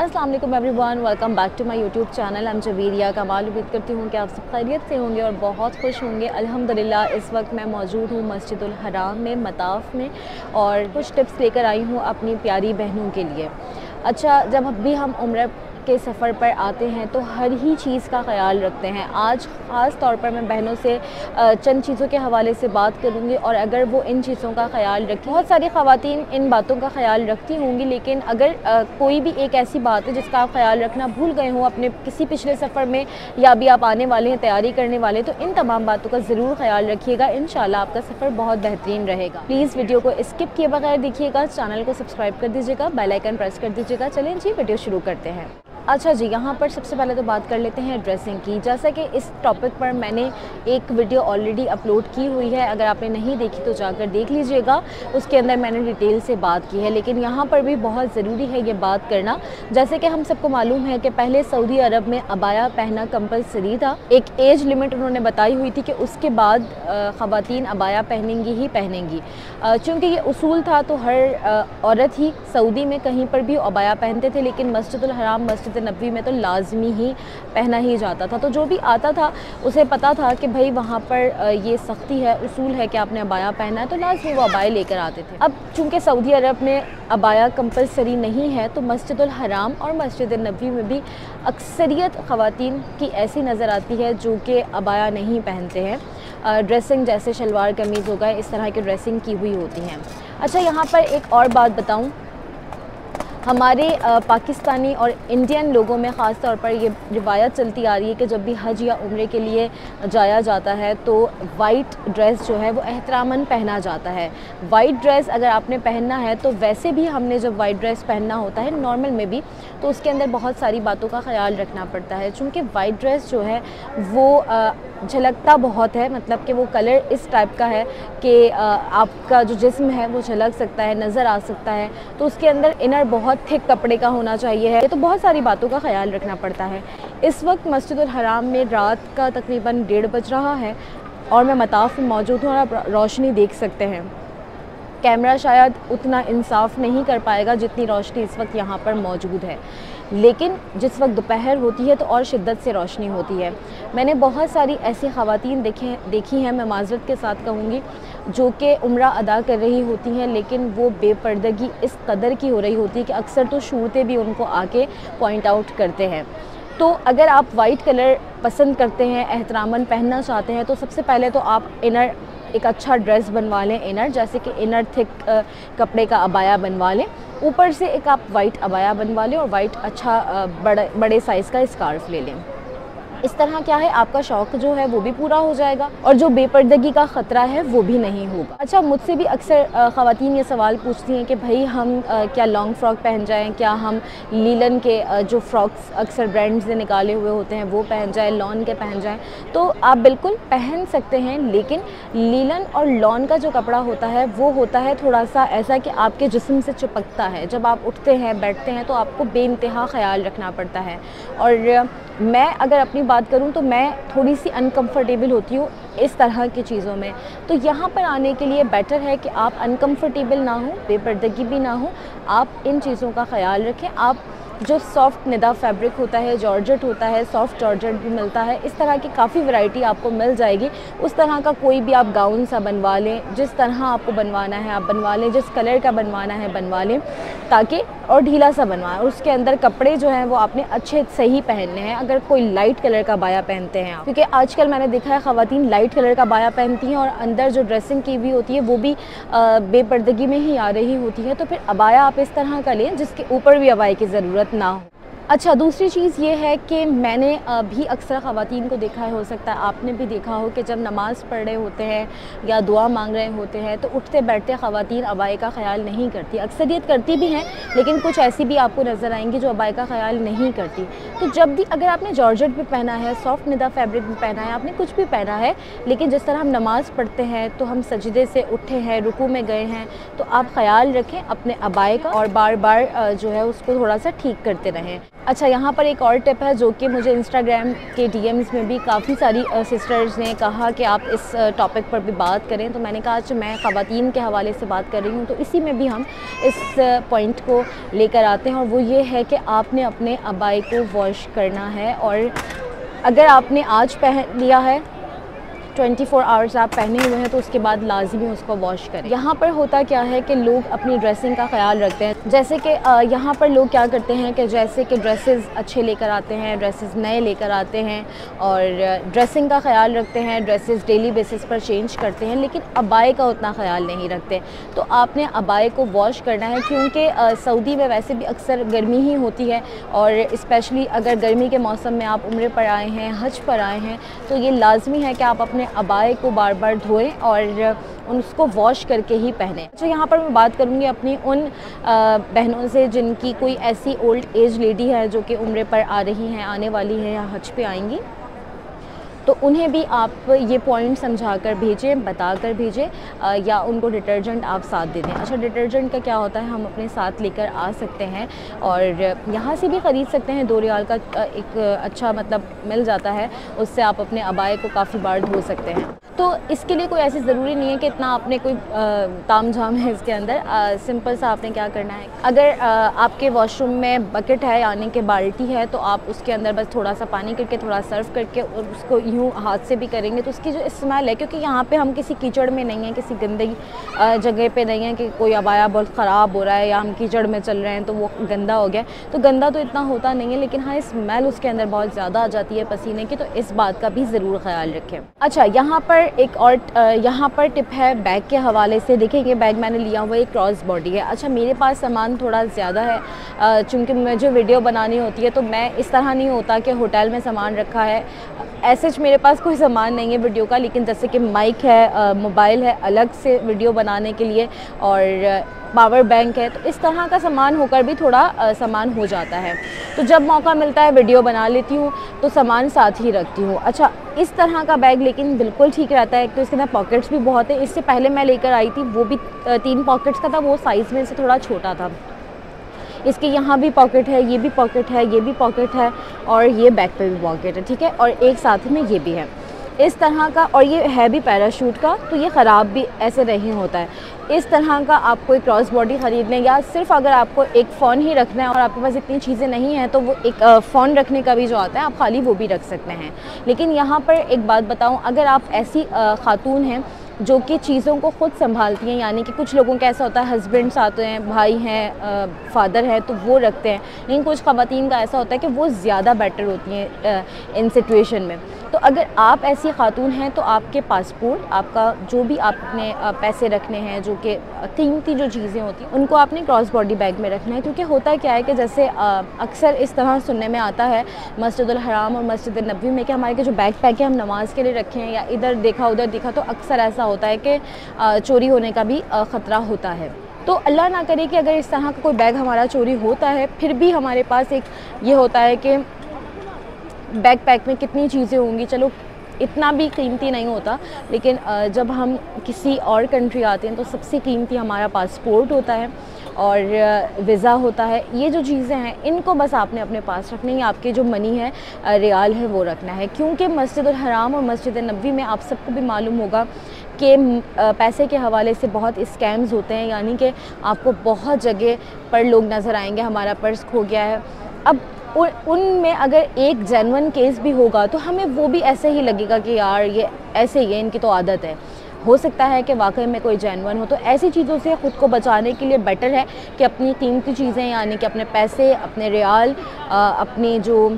अस्सलाम everyone welcome back to my YouTube channel हम जवीरिया कमाल उम्मीद करती हूँ कि आप सब खैरियत से होंगे और बहुत खुश होंगे। अल्हम्दुलिल्लाह, इस वक्त मैं मौजूद हूँ मस्जिद हराम में, मताफ़ में और कुछ टिप्स लेकर आई हूँ अपनी प्यारी बहनों के लिए। अच्छा जब भी हम उम्र के सफ़र पर आते हैं तो हर ही चीज़ का ख्याल रखते हैं। आज ख़ास तौर पर मैं बहनों से चंद चीज़ों के हवाले से बात करूँगी और अगर वो इन चीज़ों का ख्याल रखें, बहुत सारी ख़वातीन इन बातों का ख्याल रखती होंगी, लेकिन अगर कोई भी एक ऐसी बात है जिसका आप ख्याल रखना भूल गए हों, अपने किसी पिछले सफ़र में या अभी आप आने वाले हैं, तैयारी करने वाले तो इन तमाम बातों का ज़रूर ख्याल रखिएगा। इन आपका सफ़र बहुत बेहतरीन रहेगा। प्लीज़ वीडियो को स्किप किए बगैर देखिएगा, चैनल को सब्सक्राइब कर दीजिएगा बेलाइकन प्रेस कर दीजिएगा। चलें जी, वीडियो शुरू करते हैं। अच्छा जी, यहाँ पर सबसे पहले तो बात कर लेते हैं ड्रेसिंग की। जैसा कि इस टॉपिक पर मैंने एक वीडियो ऑलरेडी अपलोड की हुई है, अगर आपने नहीं देखी तो जाकर देख लीजिएगा। उसके अंदर मैंने डिटेल से बात की है, लेकिन यहाँ पर भी बहुत ज़रूरी है ये बात करना। जैसे कि हम सबको मालूम है कि पहले सऊदी अरब में अबाया पहना कंपलसरी था। एक एज लिमिट उन्होंने बताई हुई थी कि उसके बाद ख़वान अबाया पहनेंगी ही पहनेंगी। चूँकि ये उसूल था तो हर औरत ही सऊदी में कहीं पर भी अबाया पहनते थे, लेकिन मस्जिद हराम, मस्जिद नबी में तो लाजमी ही पहना ही जाता था। तो जो भी आता था, उसे पता था कि भाई वहाँ पर ये सख्ती है, उसूल है कि आपने अबाया पहना है तो लाजमी वो अबाया लेकर आते थे। अब चूँकि सऊदी अरब में अबाया कंपलसरी नहीं है तो मस्जिद हराम और मस्जिद नबी में भी अक्सरियत ख़वातीन की ऐसी नज़र आती है, जो कि अबाया नहीं पहनते हैं। ड्रेसिंग जैसे शलवार कमीज़ हो गए, इस तरह की ड्रेसिंग की हुई होती हैं। अच्छा यहाँ पर एक और बात बताऊँ हमारे पाकिस्तानी और इंडियन लोगों में ख़ास तौर पर ये रिवायत चलती आ रही है कि जब भी हज या उम्र के लिए जाया जाता है तो वाइट ड्रेस जो है वो एहतरामन पहना जाता है। वाइट ड्रेस अगर आपने पहनना है तो वैसे भी हमने जब वाइट ड्रेस पहनना होता है नॉर्मल में भी तो उसके अंदर बहुत सारी बातों का ख्याल रखना पड़ता है। चूँकि वाइट ड्रेस जो है वो झलकता बहुत है मतलब कि वो कलर इस टाइप का है कि आपका जो जिस्म है वो झलक सकता है, नज़र आ सकता है। तो उसके अंदर इनर बहुत थिक कपड़े का होना चाहिए है। तो बहुत सारी बातों का ख्याल रखना पड़ता है। इस वक्त मस्जिद हराम में रात का तकरीबन डेढ़ बज रहा है और मैं मताफ़ में मौजूद हूँ और आप रोशनी देख सकते हैं। कैमरा शायद उतना इंसाफ नहीं कर पाएगा जितनी रोशनी इस वक्त यहाँ पर मौजूद है। लेकिन जिस वक्त दोपहर होती है तो और शिद्दत से रोशनी होती है। मैंने बहुत सारी ऐसी ख़वातीन देखे, देखी हैं, मैं माजरत के साथ कहूँगी, जो कि उम्र अदा कर रही होती हैं, लेकिन वो बेपर्दगी इस कदर की हो रही होती है कि अक्सर तो शूरतें भी उनको आके पॉइंट आउट करते हैं। तो अगर आप वाइट कलर पसंद करते हैं, एहतरामन पहनना चाहते हैं तो सबसे पहले तो आप इनर एक अच्छा ड्रेस बनवा लें इनर जैसे कि इनर थिक कपड़े का अबाया बनवा लें। ऊपर से एक आप वाइट अबाया बनवा लें और वाइट अच्छा बड़े बड़े साइज़ का स्कार्फ ले लें। इस तरह क्या है, आपका शौक़ जो है वो भी पूरा हो जाएगा और जो बेपर्दगी का ख़तरा है वो भी नहीं होगा। अच्छा मुझसे भी अक्सर ख़वान ये सवाल पूछती हैं कि भाई हम क्या लॉन्ग फ्रॉक पहन जाएँ, क्या हम लीलन के जो फ्रॉक्स अक्सर ब्रांड्स ने निकाले हुए होते हैं, वो पहन जाएँ लॉन के पहन जाएँ। तो आप बिल्कुल पहन सकते हैं, लेकिन लीलन और लॉन का जो कपड़ा होता है, वो होता है थोड़ा सा ऐसा कि आपके जिसम से चिपकता है। जब आप उठते हैं, बैठते हैं तो आपको बेानतहा ख्याल रखना पड़ता है। और मैं अगर अपनी बात करूँ तो मैं थोड़ी सी अनकम्फ़र्टेबल होती हूँ। इस तरह की चीज़ों में। तो यहाँ पर आने के लिए बेटर है कि आप अनकम्फ़र्टेबल ना हो, बेपर्दगी भी ना हो। आप इन चीज़ों का ख्याल रखें। आप जो सॉफ्ट निदा फैब्रिक होता है जॉर्जेट होता है सॉफ्ट जॉर्जेट भी मिलता है। इस तरह की काफ़ी वैरायटी आपको मिल जाएगी। उस तरह का कोई भी आप गाउन सा बनवा लें, जिस तरह आपको बनवाना है, आप बनवा लें। जिस कलर का बनवाना है, बनवा लें, ताकि और ढीला सा बनवाएँ। उसके अंदर कपड़े जो हैं, वो आपने अच्छे सही पहनने हैं। अगर कोई लाइट कलर का बाया पहनते हैं क्योंकि आजकल मैंने देखा है ख़वान लाइट कलर का बाया पहनती हैं और अंदर जो ड्रेसिंग की भी होती है, वो भी बेपर्दगी में ही आ रही होती है। तो फिर अबाया आप इस तरह का लें जिसके ऊपर भी अबाई की ज़रूरत ना हो। अच्छा दूसरी चीज़ ये है कि मैंने भी अक्सर ख़वान को देखा है, हो सकता है आपने भी देखा हो कि जब नमाज़ पढ़ रहे होते हैं या दुआ मांग रहे होते हैं तो उठते बैठते ख़वान अबाई का ख्याल नहीं करती। अक्सरियत करती भी हैं, लेकिन कुछ ऐसी भी आपको नज़र आएँगी जो अबाई का ख्याल नहीं करती। तो जब भी, अगर आपने जॉर्जेट भी पहना है, सॉफ्ट निदा फैब्रिक भी पहना है, आपने कुछ भी पहना है, लेकिन जिस तरह हम नमाज़ पढ़ते हैं तो हम सजदे से उठे हैं, रुकू में गए हैं तो आप ख्याल रखें अपने अबाई का और बार बार जो है उसको थोड़ा सा ठीक करते रहें। अच्छा यहाँ पर एक और टिप है जो कि मुझे इंस्टाग्राम के डीएम्स में भी काफ़ी सारी सिस्टर्स ने कहा कि आप इस टॉपिक पर भी बात करें। तो मैंने कहा जो मैं ख़वातीन के हवाले से बात कर रही हूँ। तो इसी में भी हम इस पॉइंट को लेकर आते हैं और वो ये है कि आपने अपने अबाई को वॉश करना है और अगर आपने आज पहन लिया है 24 फोर आवर्स आप पहने हुए हैं तो उसके बाद लाजमी उसको वॉश करें। यहाँ पर होता क्या है कि लोग अपनी ड्रेसिंग का ख्याल रखते हैं। जैसे कि यहाँ पर लोग क्या करते हैं कि जैसे कि ड्रेसेस अच्छे लेकर आते हैं ड्रेसेस नए लेकर आते हैं और ड्रेसिंग का ख्याल रखते हैं ड्रेसेस डेली बेसिस पर चेंज करते हैं, लेकिन अबाए का उतना ख्याल नहीं रखते। तो आपने अबाए को वॉश करना है, क्योंकि सऊदी में वैसे भी अक्सर गर्मी ही होती है और इस्पेशली अगर गर्मी के मौसम में आप उम्र पर आए हैं, हज पर आए हैं तो ये लाजमी है कि आप अपने अबाए को बार बार धोएँ और उसको वॉश करके ही पहने। तो यहाँ पर मैं बात करूँगी अपनी उन बहनों से जिनकी कोई ऐसी ओल्ड एज लेडी है जो कि उम्र पर आ रही हैं, आने वाली हैं या हज पे आएँगी। तो उन्हें भी आप ये पॉइंट समझा कर भेजें बता कर भेजें या उनको डिटर्जेंट आप साथ दे दें। अच्छा डिटर्जेंट का क्या होता है? हम अपने साथ लेकर आ सकते हैं और यहाँ से भी ख़रीद सकते हैं। दो रियाल का एक अच्छा मतलब मिल जाता है। उससे आप अपने अबाए को काफ़ी बार धो सकते हैं। तो इसके लिए कोई ऐसी ज़रूरी नहीं है कि इतना आपने कोई ताम झाम है इसके अंदर। आ, सिंपल सा आपने क्या करना है? अगर आ, आपके वॉशरूम में बकेट है यानी कि बाल्टी है तो आप उसके अंदर बस थोड़ा सा पानी करके थोड़ा सर्व करके और उसको यूँ हाथ से भी करेंगे तो उसकी जो इस्तेमाल है क्योंकि यहाँ पर हम किसी कीचड़ में नहीं है किसी गंदगी जगह पर नहीं है कि कोई अबाया बहुत ख़राब हो रहा है या हम कीचड़ में चल रहे हैं तो वो गंदा हो गया तो गंदा तो इतना होता नहीं है लेकिन हाँ स्मेल उसके अंदर बहुत ज़्यादा आ जाती है पसीने की तो इस बात का भी ज़रूर ख्याल रखें। अच्छा यहाँ पर एक और यहाँ पर टिप है बैग के हवाले से। देखिए, ये बैग मैंने लिया हुआ एक क्रॉस बॉडी है। अच्छा मेरे पास सामान थोड़ा ज़्यादा है चूँकि मुझे वीडियो बनानी होती है तो मैं इस तरह नहीं होता कि होटल में सामान रखा है। ऐसे मेरे पास कोई सामान नहीं है वीडियो का, लेकिन जैसे कि माइक है मोबाइल है, अलग से वीडियो बनाने के लिए, और पावर बैंक है तो इस तरह का सामान होकर भी थोड़ा सामान हो जाता है। तो जब मौका मिलता है, वीडियो बना लेती हूँ तो सामान साथ ही रखती हूँ। अच्छा इस तरह का बैग लेकिन बिल्कुल ठीक रहता है तो इसके अंदर पॉकेट्स भी बहुत है। इससे पहले मैं लेकर आई थी, वो भी तीन पॉकेट्स का था, वो साइज़ में से थोड़ा छोटा था। इसके यहाँ भी पॉकेट है, ये भी पॉकेट है, ये भी पॉकेट है, और ये बैक पे भी पॉकेट है, ठीक है? और एक साथ में ये भी है। इस तरह का, और ये है भी पैराशूट का तो ये ख़राब भी ऐसे नहीं होता है। इस तरह का आप कोई क्रॉस बॉडी ख़रीद लें या सिर्फ़ अगर आपको एक फ़ोन ही रखना है और आपके पास इतनी चीज़ें नहीं हैं तो वो एक फ़ोन रखने का भी जो आता है, आप खाली वो भी रख सकते हैं। लेकिन यहाँ पर एक बात बताऊँ, अगर आप ऐसी ख़ातून हैं जो कि चीज़ों को ख़ुद संभालती हैं, यानी कि कुछ लोगों का ऐसा होता है हस्बैंड्स आते हैं, भाई हैं फादर हैं तो वो रखते हैं। लेकिन कुछ ख़वान का ऐसा होता है कि वो ज़्यादा बेटर होती हैं इन सिचुएशन में। तो अगर आप ऐसी खातून हैं तो आपके पासपोर्ट, आपका जो भी आपने पैसे रखने हैं, जो कि कीमती जो चीज़ें होती हैं, उनको आपने क्रॉस बॉडी बैग में रखना है। क्योंकि होता क्या है कि जैसे अक्सर इस तरह सुनने में आता है मस्जिद हराम और मस्जिद नबी में कि हमारे के जो बैग पैक है, हम नमाज़ के लिए रखें या इधर देखा, उधर देखा तो अक्सर ऐसा होता है कि चोरी होने का भी ख़तरा होता है। तो अल्लाह ना करे कि अगर इस तरह का कोई बैग हमारा चोरी होता है, फिर भी हमारे पास एक ये होता है कि बैग पैक में कितनी चीज़ें होंगी, चलो, इतना भी कीमती नहीं होता, लेकिन जब हम किसी और कंट्री आते हैं तो सबसे कीमती हमारा पासपोर्ट होता है और वीज़ा होता है। ये जो चीज़ें हैं, इनको बस आपने अपने पास रखनी है। आपके जो मनी है रियाल है, वो रखना है। क्योंकि मस्जिद हराम और मस्जिद नबी में आप सबको भी मालूम होगा कि पैसे के हवाले से बहुत स्कैम्स होते हैं। यानी कि आपको बहुत जगह पर लोग नज़र आएँगे, हमारा पर्स खो गया है। अब उनमें अगर एक जेनवन केस भी होगा तो हमें वो भी ऐसे ही लगेगा कि यार, ये ऐसे ही है, इनकी तो आदत है। हो सकता है कि वाकई में कोई जैनवन हो तो ऐसी चीज़ों से ख़ुद को बचाने के लिए बेटर है कि अपनी कीमती चीज़ें, यानी कि अपने पैसे, अपने रियाल अपने जो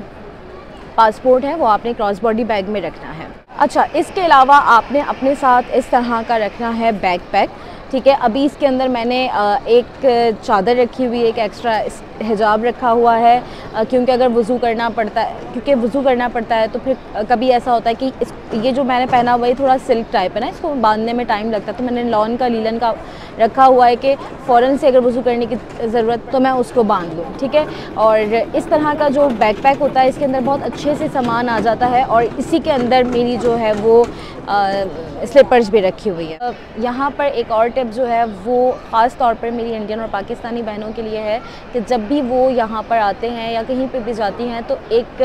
पासपोर्ट है, वो आपने क्रॉस बॉडी बैग में रखना है। अच्छा इसके अलावा आपने अपने साथ इस तरह का रखना है बैग पैक ठीक है, अभी इसके अंदर मैंने एक चादर रखी हुई, एक एक्स्ट्रा हिजाब रखा हुआ है क्योंकि अगर वज़ू करना पड़ता है, क्योंकि वज़ू करना पड़ता है तो फिर कभी ऐसा होता है कि इस, ये जो मैंने पहना हुआ है थोड़ा सिल्क टाइप है ना, इसको बांधने में टाइम लगता है तो मैंने लॉन का लीलन का रखा हुआ है कि फ़ौरन से अगर वज़ू करने की ज़रूरत तो मैं उसको बाँध लूँ, ठीक है? और इस तरह का जो बैक पैक होता है, इसके अंदर बहुत अच्छे से सामान आ जाता है, और इसी के अंदर मेरी जो है वो स्लीपर्स भी रखी हुई है। यहाँ पर एक और टिप जो है वो ख़ास तौर पर मेरी इंडियन और पाकिस्तानी बहनों के लिए है कि जब भी वो यहाँ पर आते हैं या कहीं पर भी जाती हैं तो एक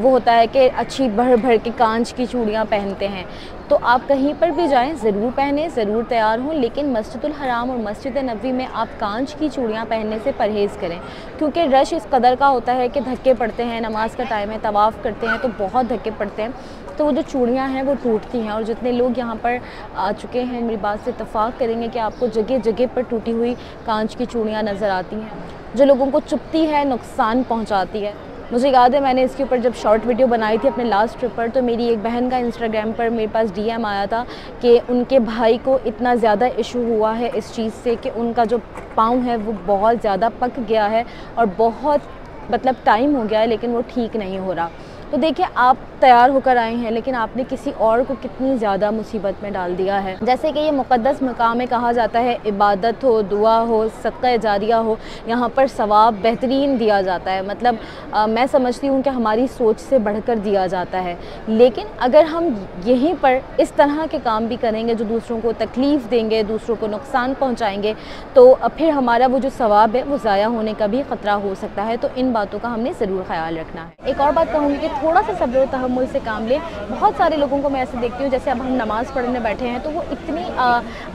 वो होता है कि अच्छी भर भर के कांच की चूड़ियाँ पहनते हैं। तो आप कहीं पर भी जाएँ, ज़रूर पहने, ज़रूर तैयार हों, लेकिन मस्जिदुल हराम और मस्जिद नबी में आप कांच की चूड़ियाँ पहनने से परहेज़ करें। क्योंकि रश इस कदर का होता है कि धक्के पड़ते हैं, नमाज़ का टाइम है, तवाफ़ करते हैं तो बहुत धक्के पड़ते हैं। तो वो जो चूड़ियाँ हैं वो टूटती हैं और जितने लोग यहाँ पर आ चुके हैं मेरी बात से इतफ़ाक़ करेंगे कि आपको जगह जगह पर टूटी हुई कांच की चूड़ियाँ नज़र आती हैं। जो लोगों को चुपती है, नुकसान पहुँचाती है। मुझे याद है मैंने इसके ऊपर जब शॉर्ट वीडियो बनाई थी अपने लास्ट ट्रिप पर तो मेरी एक बहन का इंस्टाग्राम पर मेरे पास डीएम आया था कि उनके भाई को इतना ज़्यादा इशू हुआ है इस चीज़ से कि उनका जो पाँव है वो बहुत ज़्यादा पक गया है और बहुत मतलब टाइम हो गया है, लेकिन वो ठीक नहीं हो रहा। तो देखिए आप तैयार होकर आए हैं लेकिन आपने किसी और को कितनी ज़्यादा मुसीबत में डाल दिया है? जैसे कि ये मुक़दस मकाम में कहा जाता है इबादत हो दुआ हो सदक़ जारिया हो यहाँ पर सवाब बेहतरीन दिया जाता है। मतलब आ, मैं समझती हूँ कि हमारी सोच से बढ़कर दिया जाता है। लेकिन अगर हम यहीं पर इस तरह के काम भी करेंगे जो दूसरों को तकलीफ़ देंगे दूसरों को नुकसान पहुँचाएँगे तो फिर हमारा वो जो सवाब है वो ज़ाया होने का भी ख़तरा हो सकता है। तो इन बातों का हमने ज़रूर ख्याल रखना है। एक और बात कहूँगी कि थोड़ा सा सब्र तहमुल से काम लें। बहुत सारे लोगों को मैं ऐसे देखती हूँ जैसे अब हम नमाज़ पढ़ने बैठे हैं तो वो इतनी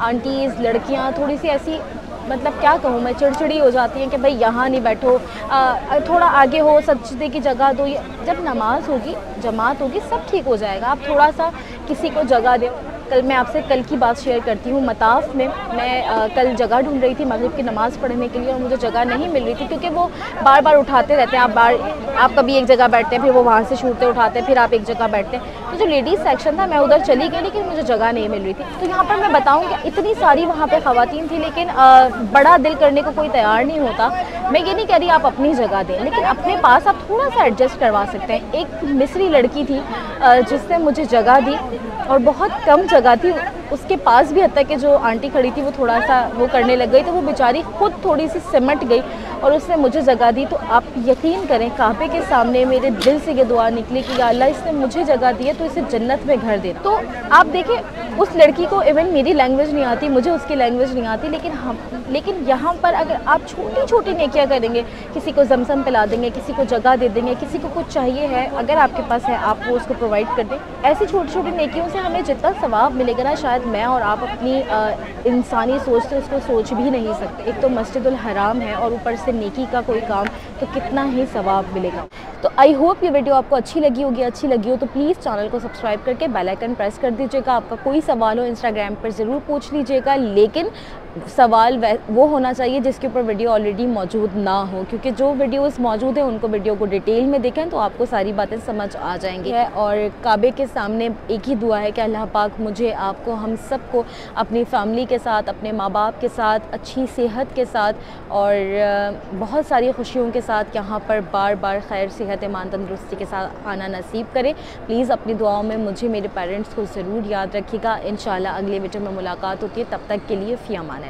आंटीज़ लड़कियाँ थोड़ी सी ऐसी मतलब क्या कहूँ मैं चिड़चिड़ी हो जाती है कि भाई यहाँ नहीं बैठो। आ, थोड़ा आगे हो सजदे की जगह दो जब नमाज़ होगी जमात होगी सब ठीक हो जाएगा। आप थोड़ा सा किसी को जगह दें। कल मैं आपसे कल की बात शेयर करती हूँ मताफ़ में। मैं आ, कल जगह ढूंढ रही थी मगरब की नमाज़ पढ़ने के लिए और मुझे जगह नहीं मिल रही थी क्योंकि वो बार बार उठाते रहते हैं। आप बार आप कभी एक जगह बैठते हैं फिर वो वहाँ से छूटते उठाते हैं फिर आप एक जगह बैठते हैं। तो जो लेडीज़ सेक्शन था मैं उधर चली गई लेकिन मुझे जगह नहीं मिल रही थी। तो यहाँ पर मैं बताऊँ कि इतनी सारी वहाँ पर ख़वान थी लेकिन बड़ा दिल करने को कोई तैयार नहीं होता। मैं ये नहीं कह रही आप अपनी जगह दें लेकिन अपने पास आप थोड़ा सा एडजस्ट करवा सकते हैं। एक मिसरी लड़की थी जिसने मुझे जगह दी और बहुत कम जगह थी उसके पास भी हद कि जो आंटी खड़ी थी, वो थोड़ा सा वो करने लग गई तो वो बेचारी खुद थोड़ी सी सिमट गई और उसने मुझे जगह दी। तो आप यकीन करें काबे के सामने मेरे दिल से ये दुआ निकली कि अल्लाह इसने मुझे जगह दी है तो इसे जन्नत में घर देना तो आप देखें, उस लड़की को इवन मेरी लैंग्वेज नहीं आती, मुझे उसकी लैंग्वेज नहीं आती, लेकिन हम, लेकिन यहाँ पर अगर आप छोटी छोटी नेकियाँ करेंगे, किसी को जमसम पिला देंगे, किसी को जगह दे देंगे, किसी को कुछ चाहिए है, अगर आपके पास है, आप वो उसको प्रोवाइड कर दें। ऐसी छोटी छोटी नेकियों से हमें जितना सवाब मिलेगा ना, शायद मैं और आप अपनी इंसानी सोच से उसको सोच भी नहीं सकते। एक तो मस्जिद हराम है और ऊपर से नेकी का कोई काम तो कितना ही सवाब मिलेगा। तो आई होप ये वीडियो आपको अच्छी लगी होगी अच्छी लगी हो तो प्लीज़ चैनल को सब्सक्राइब करके बेल आइकन प्रेस कर दीजिएगा। आपका कोई सवाल हो इंस्टाग्राम पर ज़रूर पूछ लीजिएगा लेकिन सवाल वो होना चाहिए जिसके ऊपर वीडियो ऑलरेडी मौजूद ना हो क्योंकि जो वीडियोस मौजूद हैं उनको वीडियो को डिटेल में देखें तो आपको सारी बातें समझ आ जाएँगी। है और काबे के सामने एक ही दुआ है कि अल्लाह पाक मुझे आपको हम सबको अपनी फैमिली के साथ अपने माँ बाप के साथ अच्छी सेहत के साथ और बहुत सारी खुशियों के साथ यहाँ पर बार बार खैर सेहत ईमान तंदरुस्ती के साथ आना नसीब करें। प्लीज़ अपनी दुआओं में मुझे मेरे पेरेंट्स को ज़रूर याद रखिएगा। इन अगले वीडियो में मुलाकात होती है। तब तक के लिए फ़ियामान